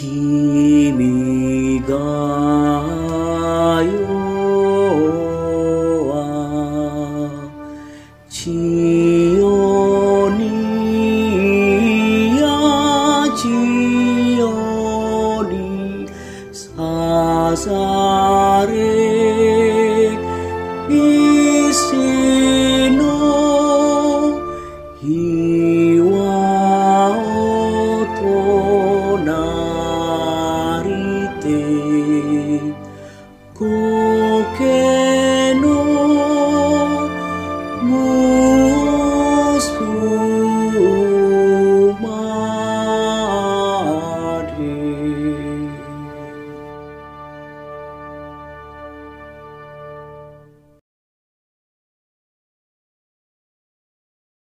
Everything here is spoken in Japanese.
君が世は千代にや千代にさされ一世の日はと ti cô kêu